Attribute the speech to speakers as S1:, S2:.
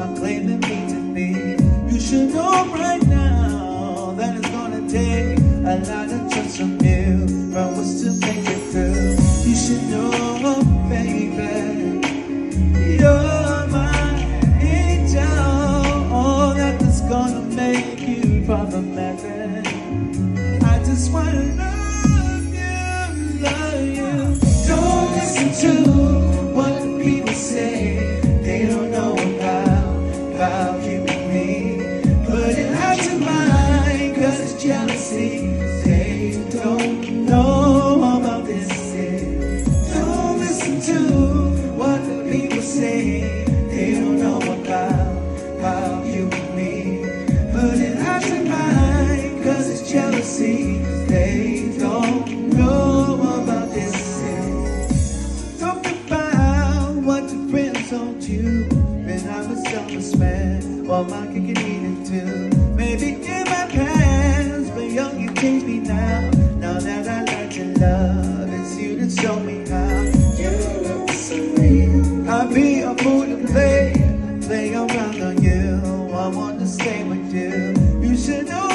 S1: are claiming me to be. You should know right now that it's gonna take a lot of trust from you for us to make it through. You should know, baby, you're my angel. All that is gonna make you problematic. I just wanna love jealousy. They don't know about this. sin. Don't listen to what the people say. They don't know about, about you and me. But it out your mind, cause it's jealousy. They don't know about this. sin. Talk about what your friends told you. When I was selfish man, well, my kicking needed to. Maybe past, baby, now, now that I learned to love, it's you that show me how. You look so real. I'll be a fool to play, play around on you. I wanna stay with you. You should know.